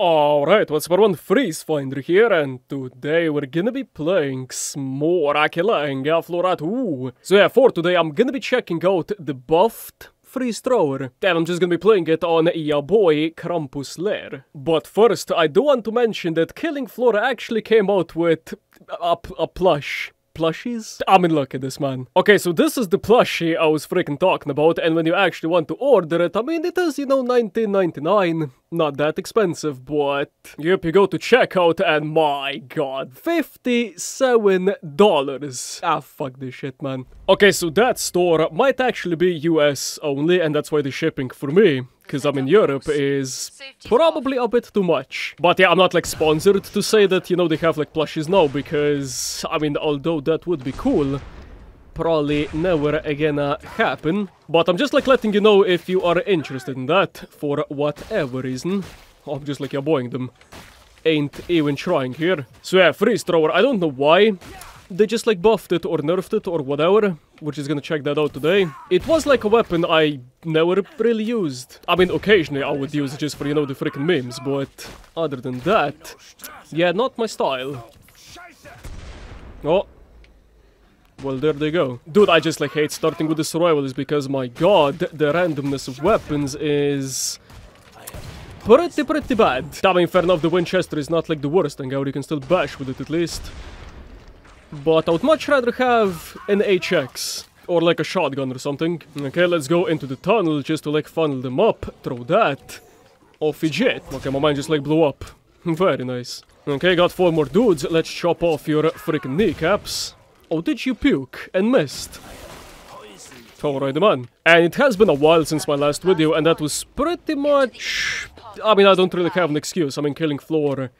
Alright, what's number one Freeze Finder here, and today we're gonna be playing S'more Killing Floor 2. So yeah, for today I'm gonna be checking out the buffed Freeze Thrower. Then I'm just gonna be playing it on ya boy Krampus Lair. But first, I do want to mention that Killing Flora actually came out with a, a plush plushies? I mean, look at this, man. Okay, so this is the plushie I was freaking talking about, and when you actually want to order it, I mean, it is, you know, 19.99. Not that expensive, but... Yep, you go to checkout, and my god, $57. Ah, fuck this shit, man. Okay, so that store might actually be US only, and that's why the shipping for me because I'm in Europe is probably a bit too much. But yeah, I'm not like sponsored to say that, you know, they have like plushies now because, I mean, although that would be cool, probably never gonna happen. But I'm just like letting you know if you are interested in that for whatever reason. I'm just like avoiding them. Ain't even trying here. So yeah, freeze thrower, I don't know why they just like buffed it or nerfed it or whatever. We're just gonna check that out today. It was like a weapon I never really used. I mean, occasionally I would use it just for, you know, the freaking memes, but other than that, yeah, not my style. Oh. Well, there they go. Dude, I just like hate starting with the survivalists because, my god, the randomness of weapons is pretty, pretty bad. I mean, fair enough, the Winchester is not like the worst thing out, you can still bash with it at least. But I would much rather have an HX or like a shotgun or something. Okay, let's go into the tunnel just to like funnel them up. Throw that. Off you jet. Okay, my mind just like blew up. Very nice. Okay, got four more dudes. Let's chop off your freaking kneecaps. Oh, did you puke and missed? Alright, man. And it has been a while since my last video, and that was pretty much... I mean, I don't really have an excuse. I mean, killing floor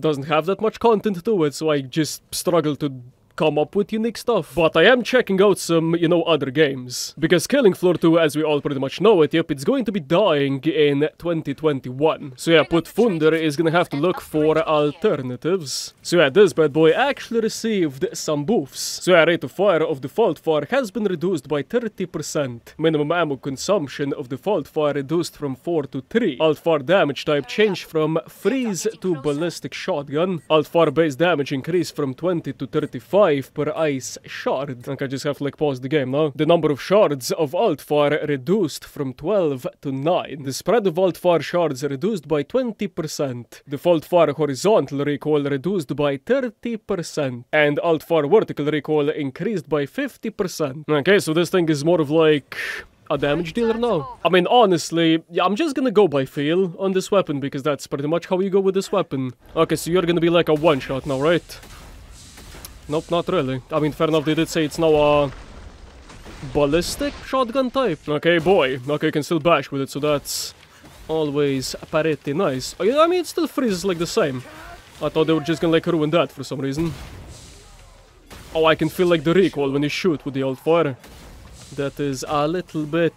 doesn't have that much content to it, so I just struggle to come up with unique stuff. But I am checking out some, you know, other games. Because Killing Floor 2, as we all pretty much know it, yep, it's going to be dying in 2021. So yeah, Pathfinder is gonna have to look for alternatives. So yeah, this bad boy actually received some buffs. So yeah, rate of fire of default fire has been reduced by 30%. Minimum ammo consumption of default fire reduced from 4 to 3. Alt fire damage type changed from freeze to ballistic shotgun. Alt fire base damage increased from 20 to 35 5 per ice shard. Like I just have to like pause the game. The number of shards of Altfire reduced from 12 to 9. The spread of Altfire shards reduced by 20%. The Altfire horizontal recoil reduced by 30%. And Altfire vertical recoil increased by 50%. Okay, so this thing is more of like a damage dealer now. I mean, honestly, yeah, I'm just gonna go by feel on this weapon because that's pretty much how you go with this weapon. Okay, so you're gonna be like a one-shot now, right? Nope, not really. I mean, fair enough, they did say it's now a ballistic shotgun type. Okay, boy. Okay, you can still bash with it, so that's always pretty nice. Oh, I mean, it still freezes like the same. I thought they were just gonna like ruin that for some reason. Oh, I can feel like the recoil when you shoot with the alt fire. That is a little bit...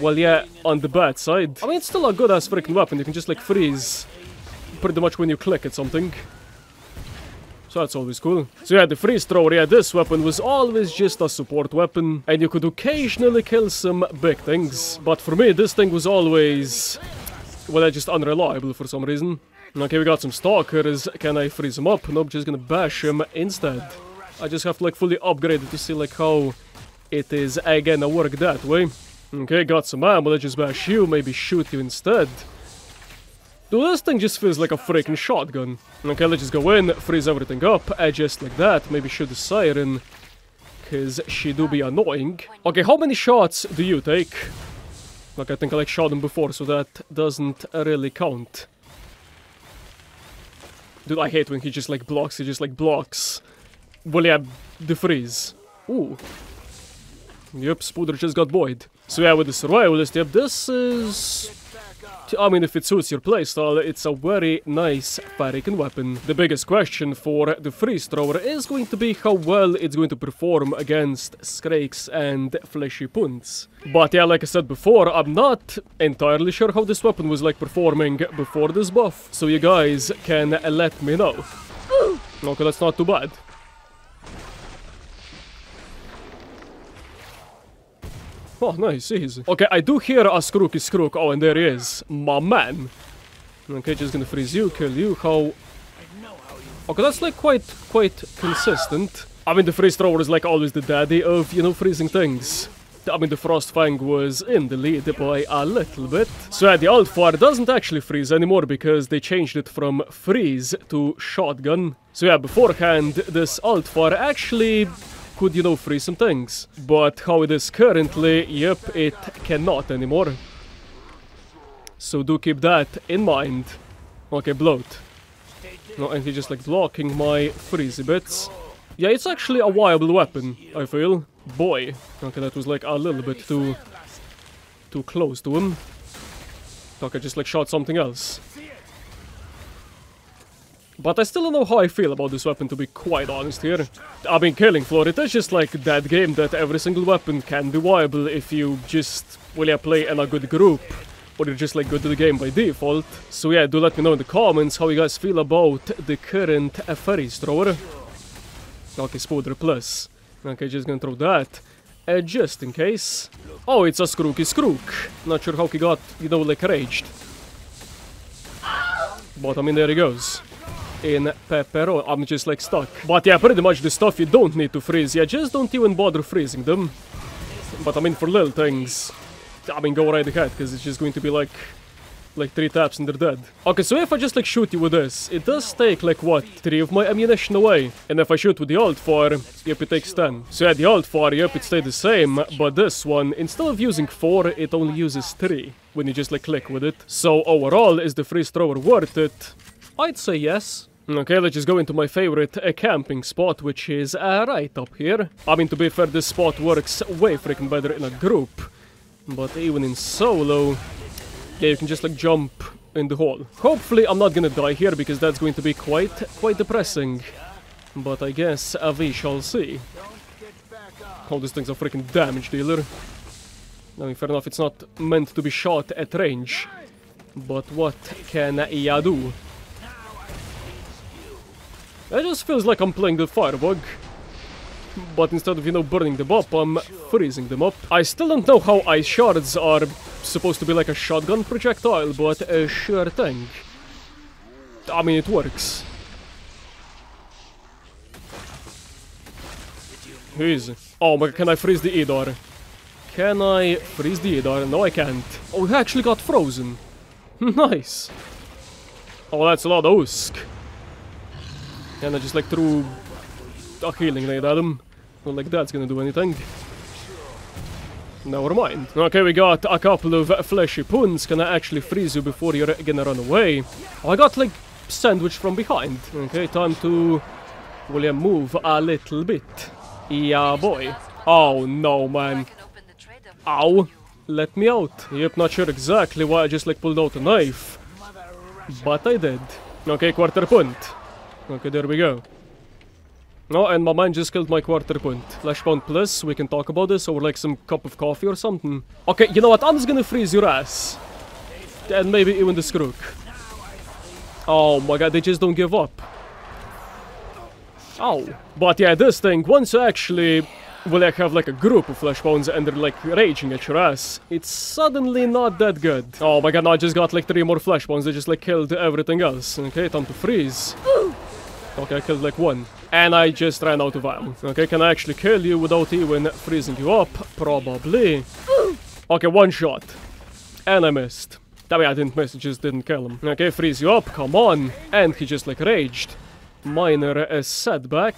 Well, yeah, on the bad side. I mean, it's still a good-ass freaking weapon. You can just like freeze pretty much when you click at something. So that's always cool. So yeah, the freeze thrower, yeah, this weapon was always just a support weapon. And you could occasionally kill some big things. But for me, this thing was always... Well, just unreliable for some reason. Okay, we got some stalkers. Can I freeze them up? Nope, just gonna bash him instead. I just have to like fully upgrade it to see like how it is uh, again work that way. Okay, got some ammo. Let's just bash you. Maybe shoot you instead. Dude, this thing just feels like a freaking shotgun. Okay, let's just go in, freeze everything up, adjust like that, maybe shoot the siren. Cause she do be annoying. Okay, how many shots do you take? Like, I think I like shot him before, so that doesn't really count. Dude, I hate when he just like blocks, he just like blocks. Well, yeah, the freeze. Ooh. Yep, Spooder just got void. So yeah, with the survivalist, yep, this is I mean, if it suits your playstyle, it's a very nice Farrican weapon. The biggest question for the freeze thrower is going to be how well it's going to perform against Scrakes and Fleshpounds. But yeah, like I said before, I'm not entirely sure how this weapon was like performing before this buff, so you guys can let me know. Okay, that's not too bad. Oh, nice, easy. Okay, I do hear a Skrook is Skrook. Oh, and there he is. My man. Okay, just gonna freeze you, kill you. How? Okay, that's like quite quite consistent. I mean, the freeze thrower is like always the daddy of you know freezing things. I mean, the Frostfang was in the lead by a little bit. So yeah, the alt fire doesn't actually freeze anymore because they changed it from freeze to shotgun. So yeah, beforehand, this alt fire actually could, you know, freeze some things. But how it is currently, yep, it cannot anymore. So do keep that in mind. Okay, bloat. No, and he's just like blocking my freezy bits. Yeah, it's actually a viable weapon, I feel. Boy. Okay, that was like a little bit too... too close to him. Okay, just like shot something else. But I still don't know how I feel about this weapon, to be quite honest here. I mean, Killing Floor, it is just like that game that every single weapon can be viable if you just, well, yeah, play in a good group. Or you're just like good to the game by default. So yeah, do let me know in the comments how you guys feel about the current Freeze thrower. Okay, Spodder Plus. Okay, just gonna throw that. Uh, just in case. Oh, it's a Skrooky Skrook. Not sure how he got, you know, like raged. But I mean, there he goes. In Pepero, I'm just like stuck. But yeah, pretty much the stuff you don't need to freeze. Yeah, just don't even bother freezing them. But I mean, for little things, I mean, go right ahead, because it's just going to be like like three taps and they're dead. Okay, so if I just like shoot you with this, it does take like what, three of my ammunition away. And if I shoot with the alt fire, yep, it takes 10. So yeah, the alt fire, yep, it stayed the same, but this one, instead of using four, it only uses three when you just like click with it. So overall, is the freeze thrower worth it? I'd say yes. Okay, let's just go into my favorite uh, camping spot, which is uh, right up here. I mean, to be fair, this spot works way freaking better in a group. But even in solo, yeah, you can just like jump in the hole. Hopefully I'm not gonna die here because that's going to be quite, quite depressing. But I guess uh, we shall see. Oh, this thing's a freaking damage dealer. I mean, fair enough, it's not meant to be shot at range. But what can ya do? It just feels like I'm playing the Firebug. But instead of, you know, burning them up, I'm freezing them up. I still don't know how ice shards are supposed to be like a shotgun projectile, but a sure thing. I mean, it works. Is? Oh my, can I freeze the EDAR? Can I freeze the EDAR? No, I can't. Oh, he actually got frozen. nice. Oh, that's a lot of Usk. And I just like threw a healing grenade at him. Not like that's gonna do anything. Never mind. Okay, we got a couple of Fleshpounds. Can I actually freeze you before you're gonna run away? Oh, I got like sandwich from behind. Okay, time to... Will you move a little bit? Yeah, boy. Oh, no, man. Ow. Let me out. Yep, not sure exactly why I just like pulled out a knife. But I did. Okay, quarter point. Okay, there we go. No, and my man just killed my quarter point. Fleshpound plus, we can talk about this over like some cup of coffee or something. Okay, you know what? I'm just gonna freeze your ass. And maybe even the Skrook. Oh my god, they just don't give up. Oh. But yeah, this thing, once you actually will like have like a group of Fleshpounds and they're like raging at your ass, it's suddenly not that good. Oh my god, I just got like three more Fleshpounds, they just like killed everything else. Okay, time to freeze. Okay, I killed like one. And I just ran out of ammo. Okay, can I actually kill you without even freezing you up? Probably. Okay, one shot. And I missed. That way I didn't miss, just didn't kill him. Okay, freeze you up, come on. And he just like raged. Minor setback.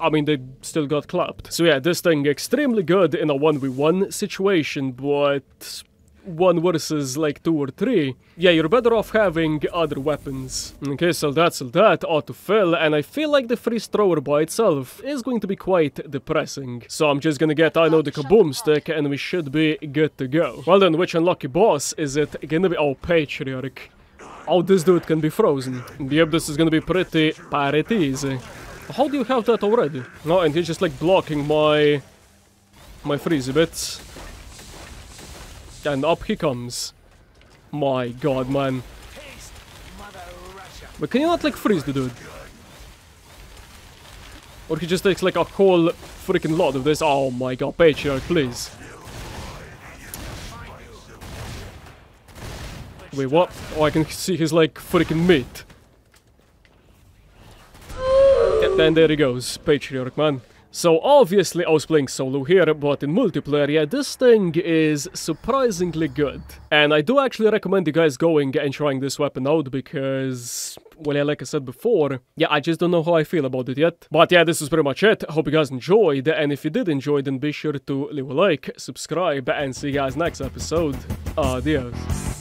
I mean, they still got clapped. So yeah, this thing extremely good in a 1v1 situation, but one versus like two or three, yeah, you're better off having other weapons. Okay, so that's that autofill, and I feel like the freeze thrower by itself is going to be quite depressing. So I'm just gonna get, I know, the kaboom stick, and we should be good to go. Well then, which unlucky boss is it gonna be? Oh, Patriarch. Oh, this dude can be frozen. Yep, this is gonna be pretty, pretty easy. How do you have that already? No, and he's just like blocking my... my freeze bits and up he comes. My god, man. But can you not, like, freeze the dude? Or he just takes, like, a whole freaking lot of this? Oh my god, Patriarch, please. Wait, what? Oh, I can see his, like, freaking meat. And there he goes, Patriarch, man. So obviously I was playing solo here, but in multiplayer, yeah, this thing is surprisingly good. And I do actually recommend you guys going and trying this weapon out because, well, yeah, like I said before, yeah, I just don't know how I feel about it yet. But yeah, this is pretty much it. Hope you guys enjoyed, and if you did enjoy, then be sure to leave a like, subscribe, and see you guys next episode. Adios.